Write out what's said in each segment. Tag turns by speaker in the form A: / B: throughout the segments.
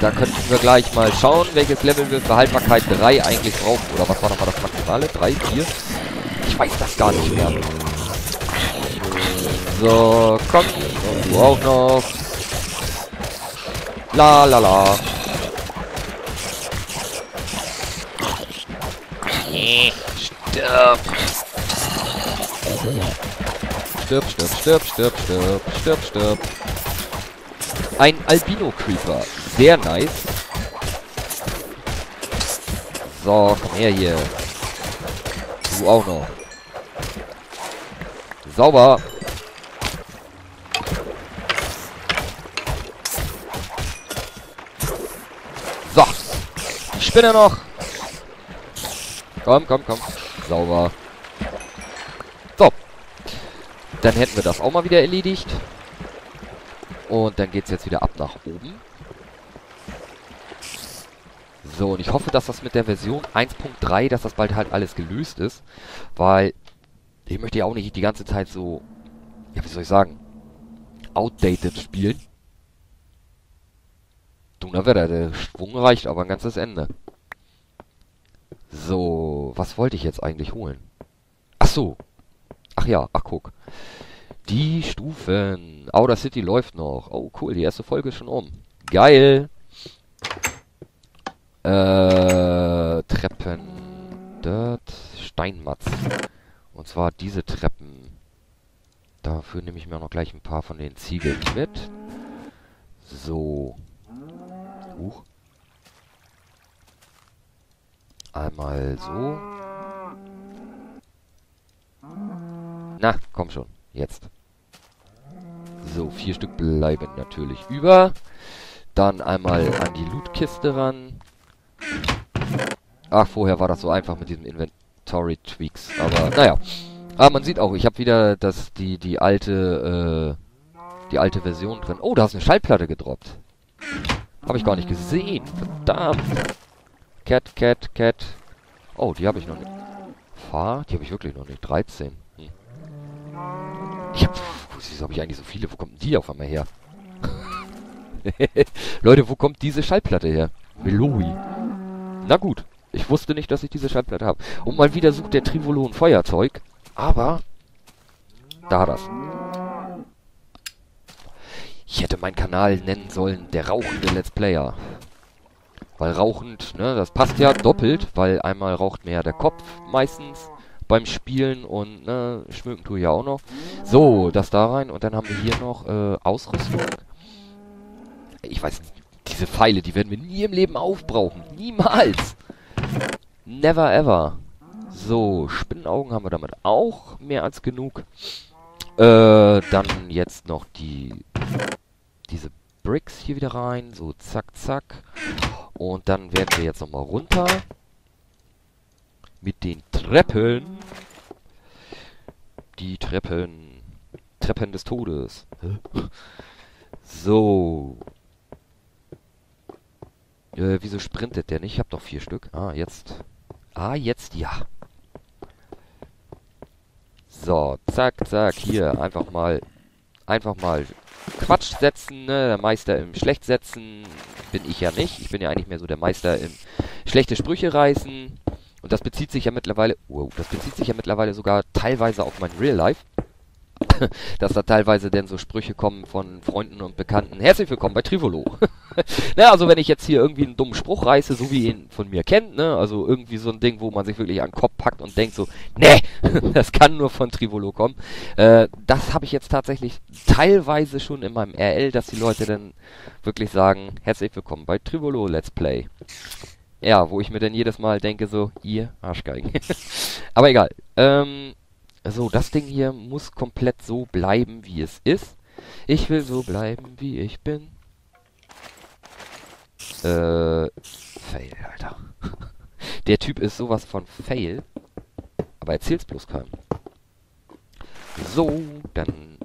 A: da könnten wir gleich mal schauen, welches Level wir für Haltbarkeit 3 eigentlich brauchen. Oder was war nochmal das Maximale? 3, 4? Ich weiß das gar nicht mehr. So, komm. Und du auch noch. La la la. Stirb. Stirb, stirb, stirb, stirb, stirb, stirb, stirb. Ein Albino-Creeper. Sehr nice. So, komm her hier. Du auch noch. Sauber. So. Die Spinne noch. Komm, komm, komm. Sauber. So. Dann hätten wir das auch mal wieder erledigt. Und dann geht es jetzt wieder ab nach oben. So, und ich hoffe, dass das mit der Version 1.3, dass das bald halt alles gelöst ist. Weil ich möchte ja auch nicht die ganze Zeit so, ja, wie soll ich sagen, outdated spielen. Donnerwetter, der Schwung reicht aber ein ganzes Ende. So, was wollte ich jetzt eigentlich holen? Ach so. Ach ja, ach guck. Die Stufen. Outer City läuft noch. Oh, cool, die erste Folge ist schon um. Geil. Äh, Treppen. Dort. Steinmatz. Und zwar diese Treppen. Dafür nehme ich mir auch noch gleich ein paar von den Ziegeln mit. So. Huch. Einmal so. Na, komm schon. Jetzt. So, vier Stück bleiben natürlich über. Dann einmal an die Lootkiste ran. Ach, vorher war das so einfach mit diesem Inventory-Tweaks. Aber, naja. Ah, man sieht auch, ich habe wieder das, die, die alte, äh, die alte Version drin. Oh, da ist eine Schallplatte gedroppt. Habe ich gar nicht gesehen. Verdammt. Cat, Cat, Cat. Oh, die habe ich noch nicht. Fahr? Die habe ich wirklich noch nicht. 13. Hm. Ich hab... Wieso habe ich eigentlich so viele? Wo kommt die auf einmal her? Leute, wo kommt diese Schallplatte her? Meloi. Na gut. Ich wusste nicht, dass ich diese Schallplatte habe. Und mal wieder sucht der Trivolo ein Feuerzeug. Aber... Da hat er's. Ich hätte meinen Kanal nennen sollen, der rauchende Let's Player. Weil rauchend, ne, das passt ja doppelt, weil einmal raucht mir ja der Kopf meistens beim Spielen und, ne, schmücken tue ich ja auch noch. So, das da rein und dann haben wir hier noch äh, Ausrüstung. Ich weiß nicht, diese Pfeile, die werden wir nie im Leben aufbrauchen. Niemals. Never ever. So, Spinnenaugen haben wir damit auch mehr als genug. Äh, dann jetzt noch die diese Bricks hier wieder rein. So, zack, zack. Und dann werden wir jetzt nochmal runter. Mit den Treppen. Die Treppen. Treppen des Todes. So. Äh, wieso sprintet der nicht? Ich hab doch vier Stück. Ah, jetzt. Ah, jetzt ja. So, zack, zack, hier, einfach mal, einfach mal Quatsch setzen, ne? Der Meister im Schlecht setzen bin ich ja nicht. Ich bin ja eigentlich mehr so der Meister im schlechte Sprüche reißen. Und das bezieht sich ja mittlerweile, wow, das bezieht sich ja mittlerweile sogar teilweise auf mein Real Life. dass da teilweise denn so Sprüche kommen von Freunden und Bekannten. Herzlich willkommen bei Trivolo. naja, also wenn ich jetzt hier irgendwie einen dummen Spruch reiße, so wie ihn von mir kennt, ne, also irgendwie so ein Ding, wo man sich wirklich an den Kopf packt und denkt so, nee, das kann nur von Trivolo kommen. Äh, das habe ich jetzt tatsächlich teilweise schon in meinem RL, dass die Leute dann wirklich sagen, herzlich willkommen bei Trivolo Let's Play. Ja, wo ich mir dann jedes Mal denke so, ihr Arschgeigen. Aber egal. Ähm, so, das Ding hier muss komplett so bleiben, wie es ist. Ich will so bleiben, wie ich bin. Äh, Fail, Alter. Der Typ ist sowas von Fail. Aber erzähl's bloß keinem. So, dann...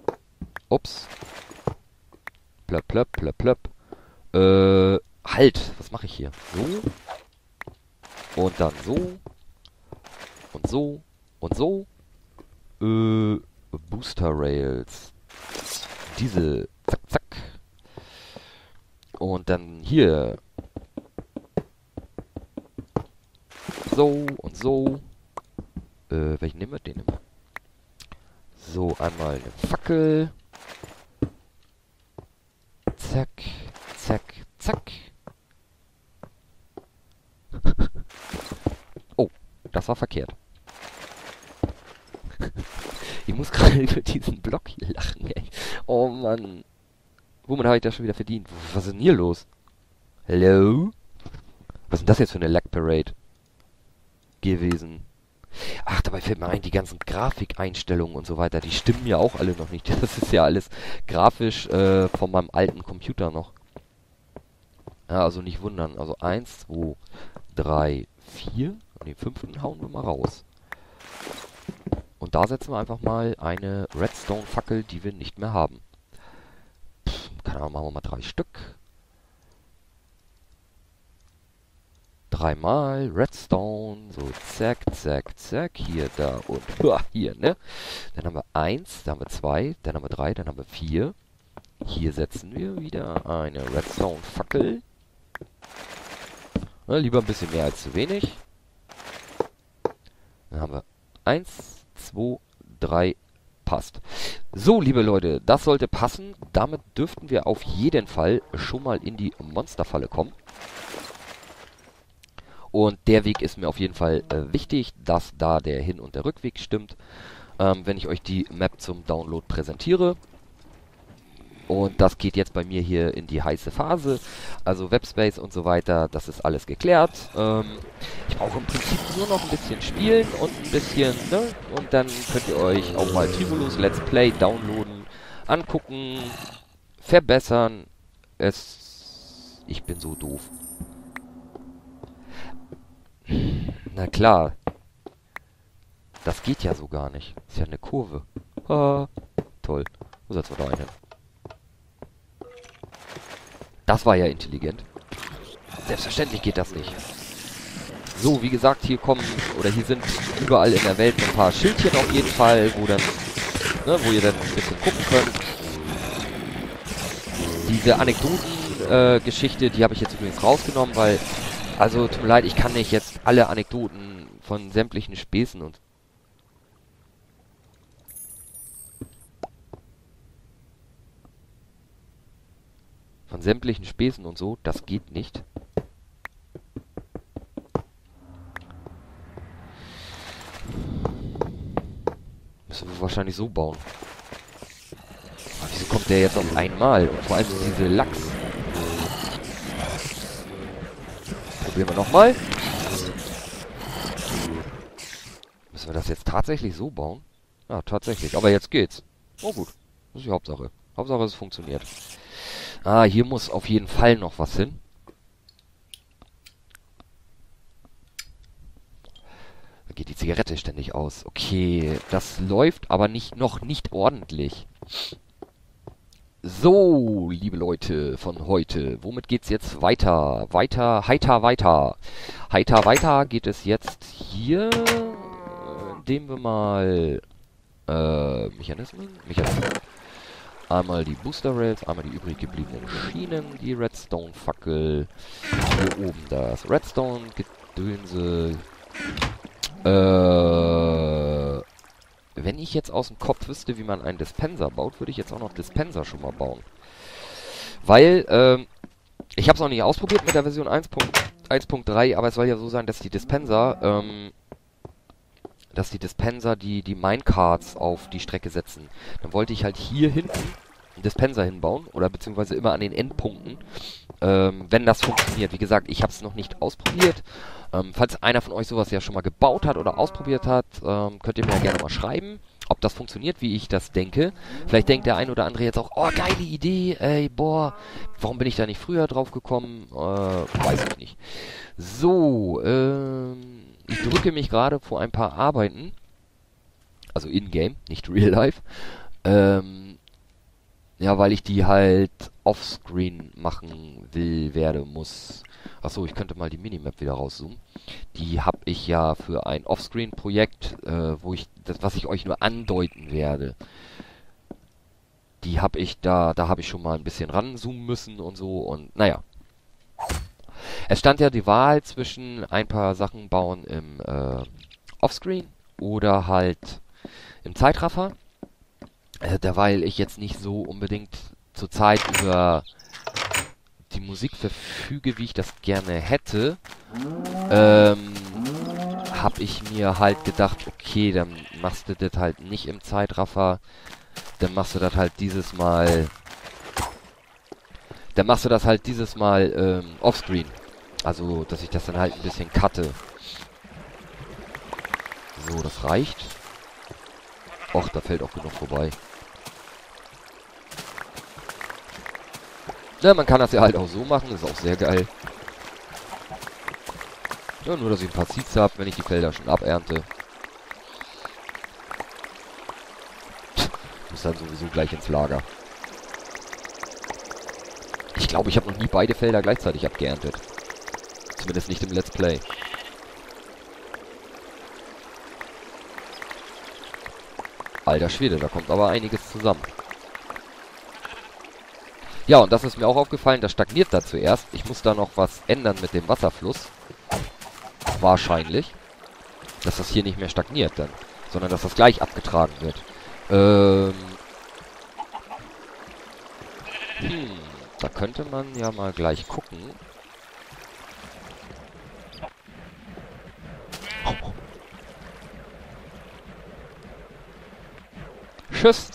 A: Ups. Plöpp, plöpp, plöpp, plöpp. Äh, halt. Was mache ich hier? So. Und dann so. Und so. Und so. Äh, Booster Rails. Diese. Zack, zack. Und dann hier. So und so. Äh, welchen nehmen wir den immer? So, einmal eine Fackel. Zack, zack, zack. Das war verkehrt. ich muss gerade über diesen Block hier lachen, ey. Oh Mann. Womit habe ich das schon wieder verdient? Was ist denn hier los? Hello? Was ist denn das jetzt für eine Lag Parade gewesen? Ach, dabei fällt mir ein, die ganzen Grafikeinstellungen und so weiter, die stimmen ja auch alle noch nicht. Das ist ja alles grafisch äh, von meinem alten Computer noch. Ja, also nicht wundern. Also 1, 2, 3, 4. Und den fünften hauen wir mal raus. Und da setzen wir einfach mal eine Redstone-Fackel, die wir nicht mehr haben. Pff, keine Ahnung, machen wir mal drei Stück. Dreimal Redstone, so zack, zack, zack, hier, da und hier, ne? Dann haben wir eins, dann haben wir zwei, dann haben wir drei, dann haben wir vier. Hier setzen wir wieder eine Redstone-Fackel. Ne, lieber ein bisschen mehr als zu wenig. Dann haben wir eins, 2, 3 passt. So, liebe Leute, das sollte passen. Damit dürften wir auf jeden Fall schon mal in die Monsterfalle kommen. Und der Weg ist mir auf jeden Fall äh, wichtig, dass da der Hin- und der Rückweg stimmt. Ähm, wenn ich euch die Map zum Download präsentiere, und das geht jetzt bei mir hier in die heiße Phase. Also Webspace und so weiter, das ist alles geklärt. Ähm, ich brauche im Prinzip nur noch ein bisschen spielen und ein bisschen, ne? Und dann könnt ihr euch auch mal Tribulus Let's Play downloaden, angucken, verbessern. Es... Ich bin so doof. Na klar. Das geht ja so gar nicht. Ist ja eine Kurve. Ah, toll. Wo setzen wir da eine? Das war ja intelligent. Selbstverständlich geht das nicht. So, wie gesagt, hier kommen, oder hier sind überall in der Welt ein paar Schildchen auf jeden Fall, wo dann, ne, wo ihr dann ein bisschen gucken könnt. Diese Anekdoten-Geschichte, äh, die habe ich jetzt übrigens rausgenommen, weil, also tut mir leid, ich kann nicht jetzt alle Anekdoten von sämtlichen Späßen und sämtlichen Späßen und so, das geht nicht. Müssen wir wahrscheinlich so bauen. Aber wieso kommt der jetzt auf einmal? Und vor allem diese Lachs. Probieren wir nochmal. Müssen wir das jetzt tatsächlich so bauen? Ja, tatsächlich. Aber jetzt geht's. Oh gut. Das ist die Hauptsache. Hauptsache es funktioniert. Ah, hier muss auf jeden Fall noch was hin. Da geht die Zigarette ständig aus. Okay, das läuft aber nicht noch nicht ordentlich. So, liebe Leute von heute, womit geht's jetzt weiter? Weiter, heiter, weiter. Heiter, weiter geht es jetzt hier, indem wir mal äh, Mechanismen? Mechanismen. Einmal die Booster Rails, einmal die übrig gebliebenen Schienen, die Redstone-Fackel, hier oben das Redstone-Gedönse. Äh, wenn ich jetzt aus dem Kopf wüsste, wie man einen Dispenser baut, würde ich jetzt auch noch Dispenser schon mal bauen. Weil, ähm, ich habe es noch nicht ausprobiert mit der Version 1.3, aber es soll ja so sein, dass die Dispenser, ähm, dass die Dispenser die, die Minecarts auf die Strecke setzen. Dann wollte ich halt hier hinten einen Dispenser hinbauen oder beziehungsweise immer an den Endpunkten, ähm, wenn das funktioniert. Wie gesagt, ich habe es noch nicht ausprobiert. Ähm, falls einer von euch sowas ja schon mal gebaut hat oder ausprobiert hat, ähm, könnt ihr mir ja gerne mal schreiben, ob das funktioniert, wie ich das denke. Vielleicht denkt der ein oder andere jetzt auch, oh, geile Idee, ey, boah, warum bin ich da nicht früher drauf gekommen? Äh, weiß ich nicht. So, ich drücke mich gerade vor ein paar Arbeiten, also in-game, nicht real life, ähm, ja, weil ich die halt offscreen machen will, werde, muss. Achso, ich könnte mal die Minimap wieder rauszoomen. Die habe ich ja für ein Offscreen-Projekt, äh, wo ich, das, was ich euch nur andeuten werde. Die habe ich da, da habe ich schon mal ein bisschen ranzoomen müssen und so und naja. Es stand ja die Wahl zwischen ein paar Sachen bauen im äh, Offscreen oder halt im Zeitraffer. Äh, derweil ich jetzt nicht so unbedingt zurzeit über die Musik verfüge, wie ich das gerne hätte, ähm, habe ich mir halt gedacht, okay, dann machst du das halt nicht im Zeitraffer, dann machst du das halt dieses Mal, dann machst du das halt dieses Mal ähm, offscreen. Also, dass ich das dann halt ein bisschen cutte. So, das reicht. Och, da fällt auch genug vorbei. Ja, man kann das ja halt auch so machen, ist auch sehr geil. Ja, nur, dass ich ein paar Seeds habe, wenn ich die Felder schon abernte. Muss dann sowieso gleich ins Lager. Ich glaube, ich habe noch nie beide Felder gleichzeitig abgeerntet. Zumindest nicht im Let's Play. Alter Schwede, da kommt aber einiges zusammen. Ja, und das ist mir auch aufgefallen, das stagniert da zuerst. Ich muss da noch was ändern mit dem Wasserfluss. Wahrscheinlich. Dass das hier nicht mehr stagniert dann. Sondern dass das gleich abgetragen wird. Ähm... Hm, da könnte man ja mal gleich gucken. Tschüss.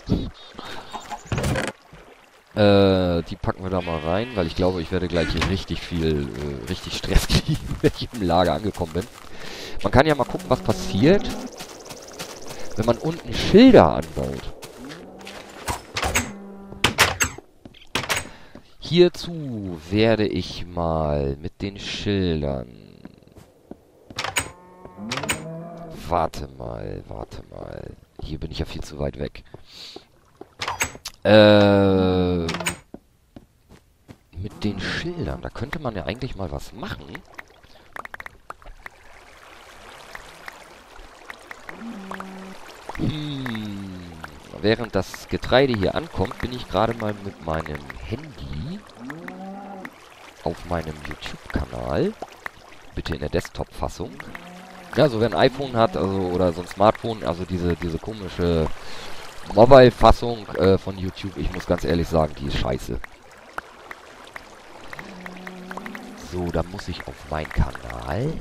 A: Äh, die packen wir da mal rein, weil ich glaube, ich werde gleich hier richtig viel, äh, richtig Stress kriegen, wenn ich im Lager angekommen bin. Man kann ja mal gucken, was passiert, wenn man unten Schilder anbaut. Hierzu werde ich mal mit den Schildern... Warte mal, warte mal. Hier bin ich ja viel zu weit weg. Äh, mit den Schildern, da könnte man ja eigentlich mal was machen. Hm, während das Getreide hier ankommt, bin ich gerade mal mit meinem Handy auf meinem YouTube-Kanal. Bitte in der Desktop-Fassung. Ja, so wer ein iPhone hat, also oder so ein Smartphone, also diese diese komische Mobile-Fassung äh, von YouTube, ich muss ganz ehrlich sagen, die ist scheiße. So, dann muss ich auf meinen Kanal.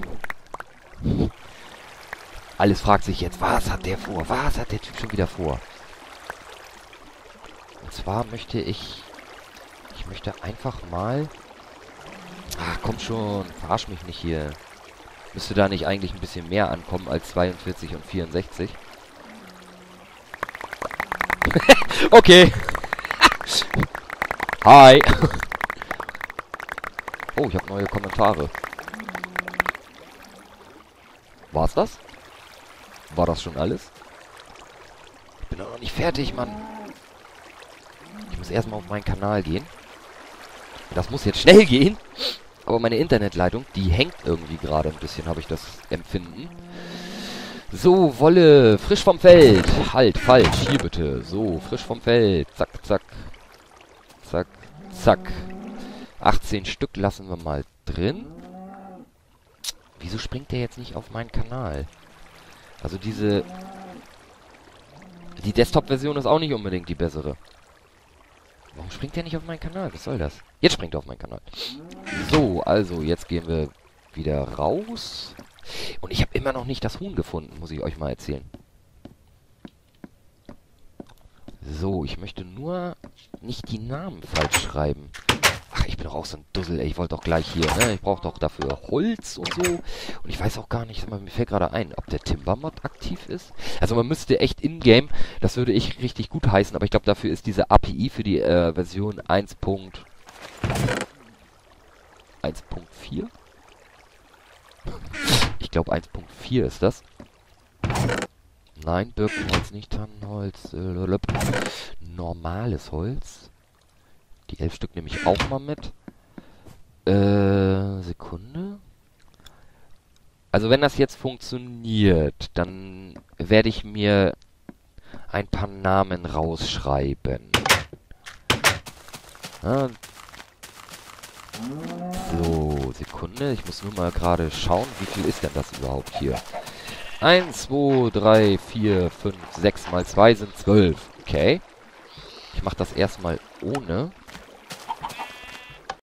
A: Alles fragt sich jetzt, was hat der vor? Was hat der Typ schon wieder vor? Und zwar möchte ich... Ich möchte einfach mal... Ach, komm schon, verarsch mich nicht hier. Müsste da nicht eigentlich ein bisschen mehr ankommen als 42 und 64? okay. Hi. oh, ich habe neue Kommentare. War's das? War das schon alles? Ich bin noch nicht fertig, Mann. Ich muss erstmal auf meinen Kanal gehen. Das muss jetzt schnell gehen. Aber meine Internetleitung, die hängt irgendwie gerade ein bisschen, habe ich das Empfinden. So, Wolle, frisch vom Feld. Halt, falsch, hier bitte. So, frisch vom Feld. Zack, zack. Zack, zack. 18 Stück lassen wir mal drin. Wieso springt der jetzt nicht auf meinen Kanal? Also diese... Die Desktop-Version ist auch nicht unbedingt die bessere. Warum springt der nicht auf meinen Kanal? Was soll das? Jetzt springt er auf meinen Kanal. So, also, jetzt gehen wir wieder raus. Und ich habe immer noch nicht das Huhn gefunden, muss ich euch mal erzählen. So, ich möchte nur nicht die Namen falsch schreiben. Ach, ich bin doch auch so ein Dussel, ey. Ich wollte doch gleich hier, ne? Ich brauche doch dafür Holz und so. Und ich weiß auch gar nicht, mir fällt gerade ein, ob der Timbermod aktiv ist. Also man müsste echt in-game, das würde ich richtig gut heißen, aber ich glaube, dafür ist diese API für die äh, Version 1. 1.4? Ich glaube 1.4 ist das. Nein, Birkenholz, nicht Tannenholz. Äh, normales Holz. Die elf Stück nehme ich auch mal mit. Äh, Sekunde. Also wenn das jetzt funktioniert, dann werde ich mir ein paar Namen rausschreiben. So, So, Sekunde. Ich muss nur mal gerade schauen, wie viel ist denn das überhaupt hier? 1, 2, 3, 4, 5, 6 mal 2 sind 12. Okay. Ich mache das erstmal ohne.